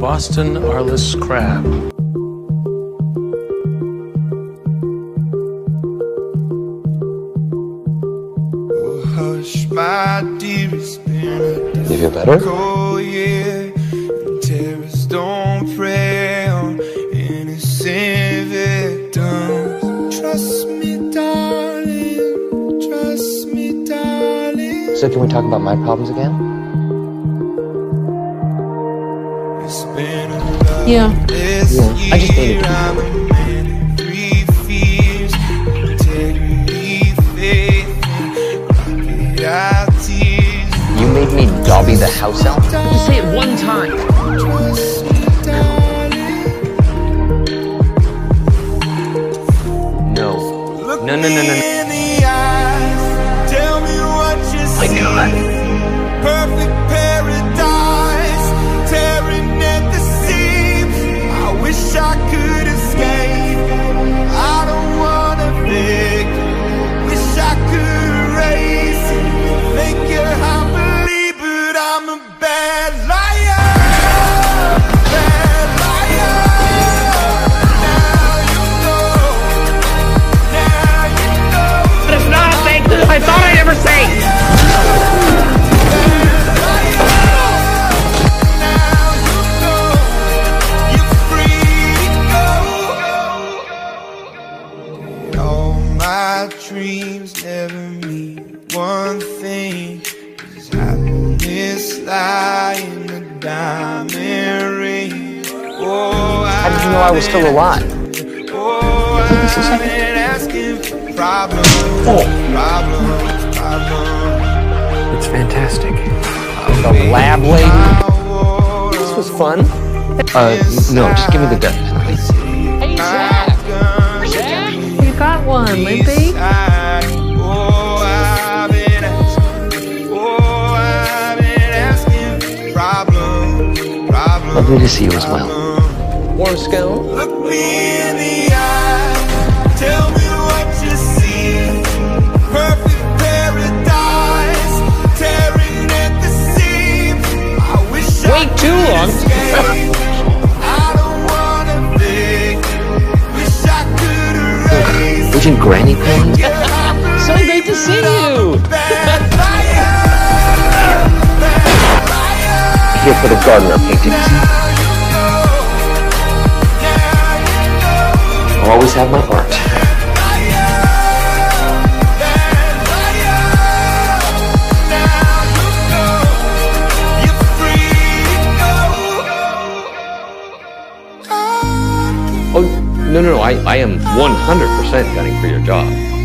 Boston Arliss crab. Hush, my dear, it's been a You feel better? difficult year. And don't prey on innocent victims. Trust me, darling. Trust me, darling. So can we talk about my problems again? Yeah. Yeah, I just year. needed to- I'm a man in three fears. Integrity, faith, and crocodile tears. You made me Dobby the house elf? Just say it one time. My dreams never mean one thing. Is happiness lie in diamond ring? Oh, How did you know I was still alive? Oh, I've been asking problems, problems, problems. It's fantastic. The lab lady. This was fun. Uh, no, just give me the gun. Lovely to see you as well. Warm scone. Look me in the eye, tell me what you see. Perfect paradise, tearing at the seams. I wish I Wait too long. escape. I don't wanna think. Wish I could erase. Agent Granny Penny? So great to see you. Here for the Gardner paintings. I'll always have my art. Oh, no, no, no. I, I am 100% gunning for your job.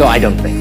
No, I don't think.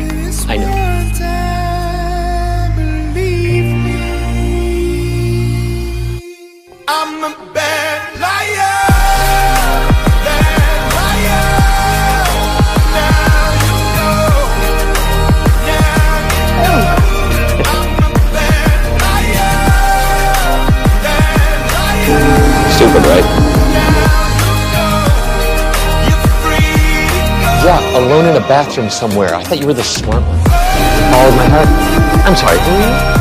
Alone in a bathroom somewhere. I thought you were the smart one. Followed my heart. I'm sorry, who are you?